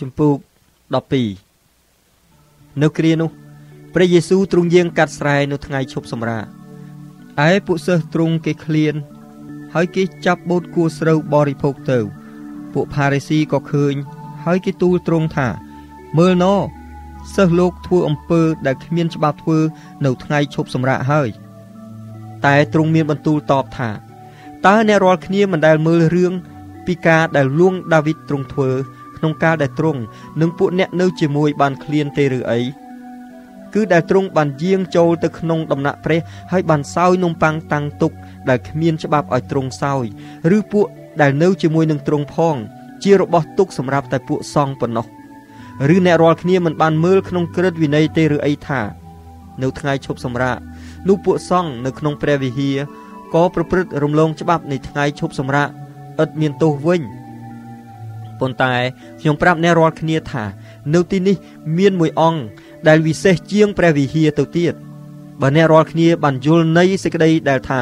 ជំពូក12នៅគ្រានោះព្រះយេស៊ូវទ្រង់យាងកាត់ស្រែនៅថ្ងៃឈប់សម្រាកឯពួកសិស្សទ្រង់គេឃ្លាន ហើយគេចាប់បូតគួស្រូវបរិភោគទៅ ពួកផារីស៊ីក៏ឃើញ ហើយគេទូលទ្រង់ថាមើលណសិស្សលោកធ្វើអំពើដែលគ្មានច្បាប់ធ្វើនៅថ្ងៃឈប់សម្រាកហើយ តែទ្រង់មានបន្ទូលតបថាតើអ្នករាល់គ្នាមិនដែលមើលរឿងពីការដែលលួងដាវីតទ្រង់ធ្វើ ក្នុងកាលដែលទ្រង់និងពួកអ្នកនៅជាមួយបានឃ្លានទេឬអីគឺដែលទ្រង់បានយាងចូលទៅក្នុងដំណាក់ព្រះហើយបានសោយនំប៉័ងតាំងទុកដែលគ្មានច្បាប់ឲ្យទ្រង់សោយឬពួកដែលនៅជាមួយនឹងទ្រង់ផង ជារបស់ទុកសម្រាប់តែពួកសង្ឃប៉ុណ្ណោះឬអ្នករាល់គ្នាមិនបានមើលក្នុងក្រឹតវិន័យទេឬអីថានៅថ្ងៃឈប់សម្រាកនោះពួកសង្ឃនៅក្នុងព្រះវិហារក៏ប្រព្រឹត្តរំលងច្បាប់នៃថ្ងៃឈប់សម្រាកឥតមានទោសវិញ ប៉ុន្តែខ្ញុំប្រាប់អ្នករាល់គ្នាថានៅទីនេះមានមួយអង្គដែលវិសេសជាងព្រះវិហារទៅទៀតបើអ្នករាល់គ្នាបានយល់នៃសេចក្តីដែលថា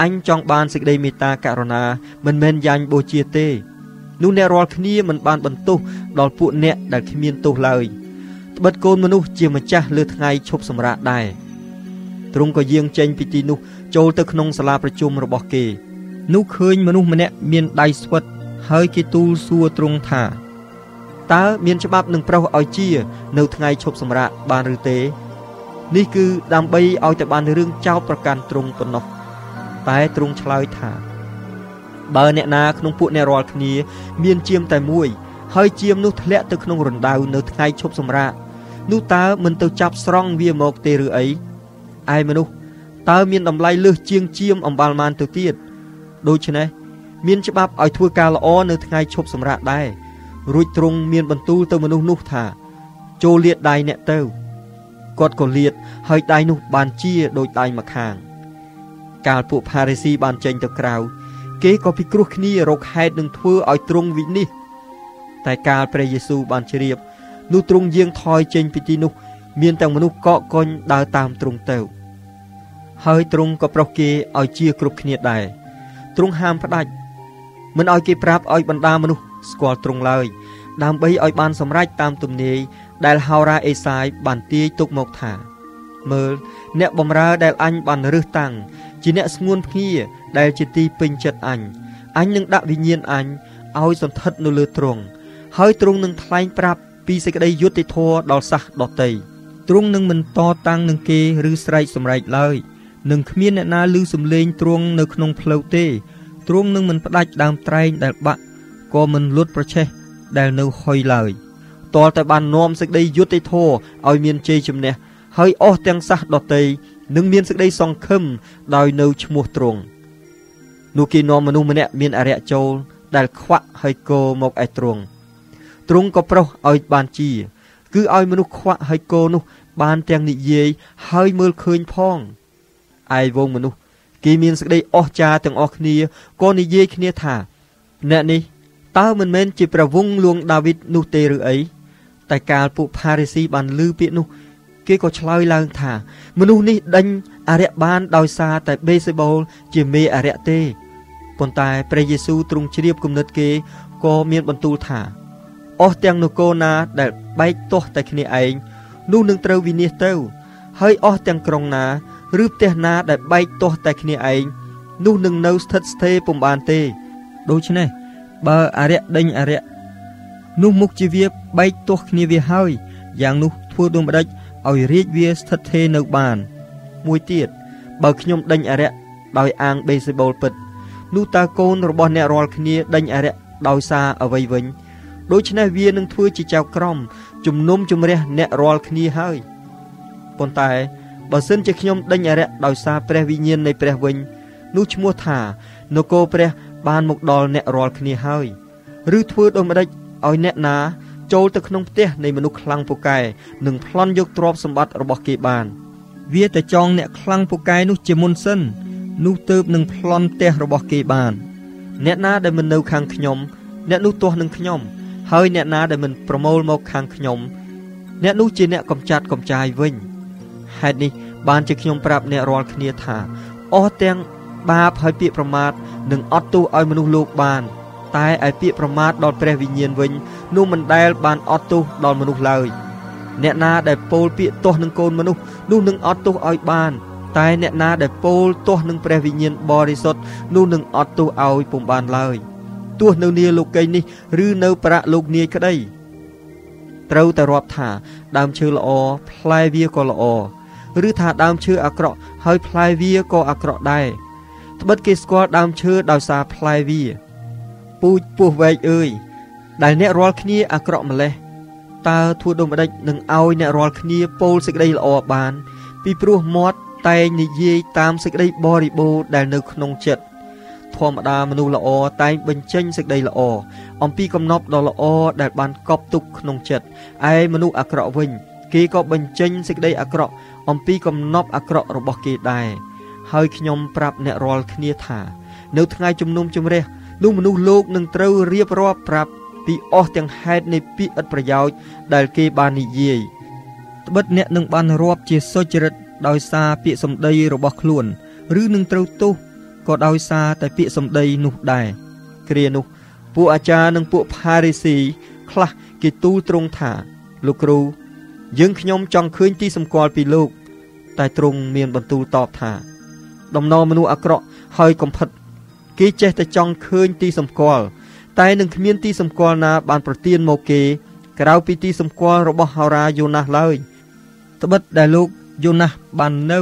អញចង់បានសេចក្តីមេត្តាករុណាមិនមែនយ៉ាញ់បូជាទេនោះអ្នករាល់គ្នាមិនបានបន្ទោសដល់ពួកអ្នកដែលគ្មានទោសឡើយត្បិតកូនមនុស្សជាម្ចាស់លើថ្ងៃឈប់សម្រាកដែរទ្រង់ក៏យាងចេញពីទីនោះចូលទៅក្នុងសាលាប្រជុំរបស់គេ នោះឃើញមនុស្សម្នាក់មានដៃស្វិត ហើយគេទូលសួរទ្រង់ថាតើមានច្បាប់នឹងប្រុសឲ្យជា នៅថ្ងៃឈប់សម្រាកបានឬទេ នេះគឺដើម្បីឲ្យតែបានរឿងចោទប្រកាន់ទ្រង់ប៉ុណ្ណោះតែទ្រង់ឆ្លើយថាបើអ្នកណាក្នុងពួកអ្នករាល់គ្នា មានជាមតែមួយ ហើយជាមនោះធ្លាក់ទៅក្នុងរណ្ដៅនៅថ្ងៃឈប់សម្រាកនោះតើមិនទៅចាប់ស្រង់វាមកទេឬអីឯមនុស្សតើមានតម្លៃលើសជាងជាមអំបាលម៉ានទៅទៀតដូច្នេះ មានច្បាប់ឲ្យធ្វើការល្អនៅថ្ងៃឈប់សម្រាកដែររួចទ្រង់មានបន្ទូលទៅមនុស្សនោះថា ចូលលាតដៃអ្នកទៅគាត់ក៏លាតហើយដៃនោះបានជាដូចដៃម្ខាង កាលពួកផារីស៊ីបានចេញទៅក្រៅគេក៏ពិគ្រោះគ្នារកហេតុនឹងធ្វើឲ្យទ្រង់វិនិច្ឆ័យតែកាលព្រះយេស៊ូវបានជ្រាបនោះទ្រង់យាងថយចេញពីទីនោះ មានទាំងមនុស្សកកកុញដើរតាមទ្រង់ទៅហើយទ្រង់ក៏ប្រោះគេឲ្យជាគ្រប់គ្នាដែរទ្រង់ហាមផ្ដាច់ មិនឲ្យគេប្រាប់ឲ្យបណ្ដាមនុស្សស្គាល់ទ្រង់ឡើយដើម្បីឲ្យបានសម្រេចតាមទំនាយដែលហោរាអេសាយបានទាយទុកមកថាមើលអ្នកបំរើដែលអញបានរើសតាំងជាអ្នកស្ងួនភ្ងាដែលជាទីពេញចិត្តអញអញនឹងដាក់វិញ្ញាណអញឲ្យសន្ធិដ្ឋនៅលើទ្រង់ហើយទ្រង់នឹងថ្លែងប្រាប់ពីសេចក្តីយុត្តិធម៌ដល់សះដតីទ្រង់នឹងមិនតតាំងនឹងគេឬស្រែកសម្រែកឡើយនឹងគ្មានអ្នកណាឮសំឡេងទ្រង់នៅក្នុងផ្លូវទេ ទ្រង់នឹងមិនផ្ដាច់ដើមត្រែងដែលបាក់ក៏មិនលុតប្រឆេះដែលនៅហុយឡើយតលតែបាននាំសេចក្តីយុត្តិធម៌ឲ្យមានជ័យជំនះហើយអស់ទាំងសះដតីនឹងមានសេចក្តីសង្ឃឹមដោយនៅឈ្មោះទ្រង់នោះគេនាំមនុស្សម្នាក់មានអរិយចូល ដែលខ្វាក់ហើយកោមកឯទ្រង់ទ្រង់ក៏ប្រោសឲ្យបានជា គឺឲ្យមនុស្សខ្វាក់ហើយកោនោះ បានទាំងនិយាយហើយមើលឃើញផងឯវងមនុស្ស គេមានសេចក្តីអស្ចារ្យទាំងអស់គ្នាក៏និយាយគ្នាថា អ្នកនេះតើមិនមែនជាព្រះវង្សលួងដាវីតនោះទេឬអីតែកាលពួកផារីស៊ីបានឮពាក្យនោះ គេក៏ឆ្លើយឡើងថា មនុស្សនេះដេញអរិយបានដោយសារតែបេសេបូលជាមេអរិយទេប៉ុន្តែព្រះយេស៊ូវទ្រង់ជ្រាបគំនិតគេក៏មានបន្ទូលថាអស់ទាំងនគរណាដែលបែកទាស់តែគ្នាឯងនោះនឹងត្រូវវិនិច្ឆ័យទៅ ហើយអស់ទាំងក្រុងណា ឬផ្ទះណាដែលបែកទាស់តែគ្នាឯងនោះនឹងនៅស្ថិតស្ថេរពុំបានទេ ដូច្នេះបើអរិយដេញអរិយនោះមុខជាវាបែកទាស់គ្នាវាហើយយ៉ាងនោះធ្វើដូចម្ដេចឲ្យរាជវាស្ថិតថេរនៅបាន មួយទៀតបើខ្ញុំដេញអរិយដោយអាងបេសេបូលពិតនោះតើកូនរបស់អ្នករាល់គ្នាដេញអរិយដោយសារអ្វីវិញដូច្នេះវានឹងធ្វើជាចៅក្រមជំនុំជម្រះអ្នករាល់គ្នាហើយប៉ុន្តែ បើសិនជាខ្ញុំដេញអរិយដោយសារព្រះវិញ្ញាណនៃព្រះវិញនោះឈ្មោះថានគរព្រះបានមកដល់អ្នករាល់គ្នាហើយឬធ្វើដូចម្ដេចឲ្យអ្នកណាចូលទៅក្នុងផ្ទះនៃមនុស្សខ្លាំងពូកែនិងប្លន់យកទ្រព្យសម្បត្តិរបស់គេបាន វាតែចងអ្នកខ្លាំងពូកែនោះជាមុនសិននោះទៅនឹងប្លន់ផ្ទះរបស់គេបាន អ្នកណាដែលមិននៅខាងខ្ញុំអ្នកនោះទាស់នឹងខ្ញុំហើយអ្នកណាដែលមិនប្រមូលមកខាងខ្ញុំ អ្នកនោះជាអ្នកកំចាត់កំចាយវិញ ហេតុនេះបានជាខ្ញុំប្រាប់អ្នករាល់គ្នាថាអស់ទាំងបាបហើយពាក្យប្រមាថនឹងអត់ទោសឲ្យមនុស្សលោកបាន តែឯពាក្យប្រមាថដល់ព្រះវិញ្ញាណវិញនោះមិនដែលបានអត់ទោសដល់មនុស្សឡើយអ្នកណាដែលពោលពាក្យទាស់នឹងកូនមនុស្សនោះនឹងអត់ទោសឲ្យបាន តែអ្នកណាដែលពោលទាស់នឹងព្រះវិញ្ញាណបរិសុទ្ធនោះនឹងអត់ទោសឲ្យពុំបានឡើយទោះនៅនីលោកីនេះឬនៅប្រាក់លោកនាយក្តីត្រូវតែរាប់ថាដើមឈើល្អផ្លែវាក៏ល្អ ឬថាដើមឈើអាក្រក់ហើយផ្លែវាក៏អាក្រក់ដែរត្បិតគេស្គាល់ដើមឈើដោយសារផ្លែវាពូជពោះវែកអើយដែលអ្នករាល់គ្នាអាក្រក់ម្លេះតើធ្វើដូចម្ដេចនឹងឲ្យអ្នករាល់គ្នាពោលសេចក្តីល្អបាន ពីព្រោះមាត់តែងនិយាយតាមសេចក្តីបរិបូរណ៍ដែលនៅក្នុងចិត្តធម្មតាមនុស្សល្អតែងបញ្ចេញសេចក្តីល្អអំពីកំណប់ដ៏ល្អដែលបានកប់ទុកក្នុងចិត្តឯមនុស្សអាក្រក់វិញ គេក៏បញ្ចេញសេចក្តីអាក្រក់ អំពីកំណប់អាក្រក់របស់គេដែរហើយខ្ញុំប្រាប់អ្នករាល់គ្នាថា នៅថ្ងៃជំនុំជម្រះនោះមនុស្សលោកនឹងត្រូវរៀបរាប់ប្រាប់ពីអស់ទាំងហេតុនៃពាក្យឥតប្រយោជន៍ដែលគេបាននិយាយត្បិតអ្នកនឹងបានរាប់ជាសុចរិតដោយសារពាក្យសម្ដីរបស់ខ្លួន ឬនឹងត្រូវទោសក៏ដោយសារតែពាក្យសម្ដីនោះដែរគ្រានោះពួកអាចារ្យនិងពួកផារីស៊ីខ្លះគេទូលត្រង់ថា លោកគ្រូ យើងខ្ញុំចង់ឃើញទីសម្គាល់ពីលោក តែទ្រង់មានបន្ទូលតបថា ដំណរមនុស្សអាក្រក់ហើយកំផិត គេចេះតែចង់ឃើញទីសម្គាល់តែនឹងគ្មានទីសម្គាល់ណាបានប្រទានមកគេ ក្រៅពីទីសម្គាល់របស់ហោរាយូណាស់ឡើយត្បិតដែលលោកយូណាស់បាននៅ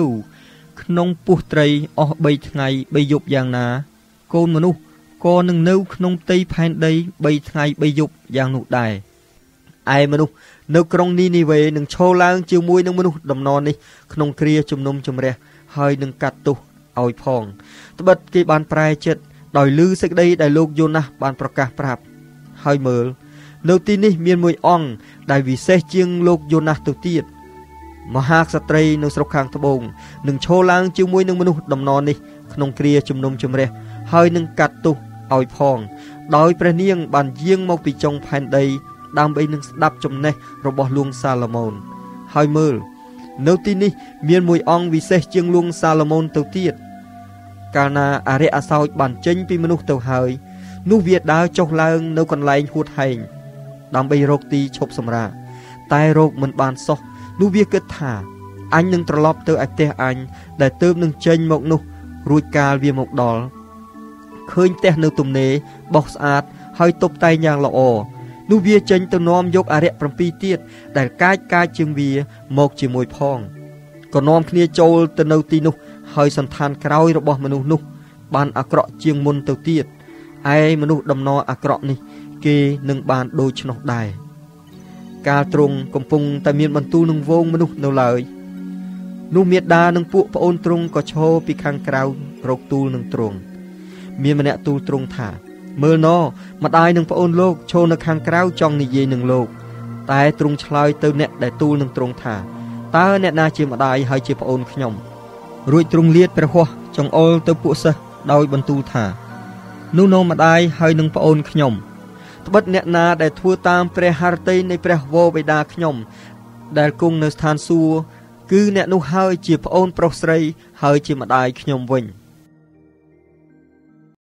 ក្នុងពោះត្រីអស់3ថ្ងៃ3យប់យ៉ាងណា កូនមនុស្សក៏នឹងនៅក្នុងផ្ទៃផែនដី3ថ្ងៃ3យប់យ៉ាងនោះដែរឯមនុស្ស នៅក្រុងនីនីវេនឹងឈរឡើងជាមួយនឹងមនុស្សដំណរនេះក្នុងគ្រាជំនុំជម្រះហើយនឹងកាត់ទោសឲ្យផងត្បិតគេបានប្រែចិត្តដោយលឺសេចក្តីដែលលោកយូណាស់បានប្រកាសប្រាប់ហើយមើល នៅទីនេះមានមួយអង្គដែលវិសេសជាងលោកយូណាស់ទៅទៀតមហាក្សត្រីនៅស្រុកខាងត្បូងនឹងឈរឡើងជាមួយនឹងមនុស្សដំណរនេះក្នុងគ្រាជំនុំជម្រះហើយនឹងកាត់ទោសឲ្យផង ដោយព្រះនាងបានយាងមកពីចុងផែនដី ដើម្បីនឹងស្ដាប់ចំណេះរបស់លួងសាឡូមោនហើយមើល នៅទីនេះ មានមួយអង្គវិសេសជាងលួងសាឡូមោនទៅទៀតកាលណាអរិយអសោចបានចេញពីមនុស្សទៅហើយនោះវាដើរចុះឡើងនៅកន្លែងហួតហែងដើម្បីរកទីឈប់សម្រាកតែរកមិនបានសោះនោះវាគិតថាអញនឹងត្រឡប់ទៅឯផ្ទះអញដែលទៅនឹងចេញមកនោះ រួចកាលវាមកដល់ឃើញផ្ទះនៅទំនេរបោះស្អាតហើយតុបតែងយ៉ាងល្អ នោះវាចេញទៅនាំយកអរិយ7ទៀតដែលកាចកាចជាងវាមកជាមួយផងក៏នាំគ្នាចូលទៅនៅទីនោះ ហើយសន្តានក្រោយរបស់មនុស្សនោះ បានអាក្រក់ជាងមុនទៅទៀតឯមនុស្សដំណរអាក្រក់នេះ គេនឹងបានដូច្នោះដែរកាលទ្រង់កំពុងតែមានបន្ទូលនឹងវងមនុស្សនៅឡើយនោះមេដានិងពួកប្អូនទ្រង់ក៏ឈរពីខាងក្រៅរកទូលនឹងទ្រង់មានម្នាក់ទូលទ្រង់ថា មើលណម្ដាយនិងប្អូនលោកឈរនៅខាងក្រៅចង់និយាយនឹងលោក តែទ្រង់ឆ្លើយទៅអ្នកដែលទូលនឹងទ្រង់ថាតើអ្នកណាជាម្ដាយហើយជាប្អូនខ្ញុំរួចទ្រង់លាតព្រះហស្ថចង្អុលទៅពួកសិស្សដោយបន្ទូលថានោះនៅម្ដាយហើយនឹងប្អូនខ្ញុំត្បិតអ្នកណាដែលធ្វើតាមព្រះハរតីនៃព្រះវរបិតាខ្ញុំ ដែលគង់នៅស្ថានសួគ៌គឺអ្នកនោះហើយជាប្អូនប្រុសស្រី ហើយជាម្ដាយខ្ញុំវិញ។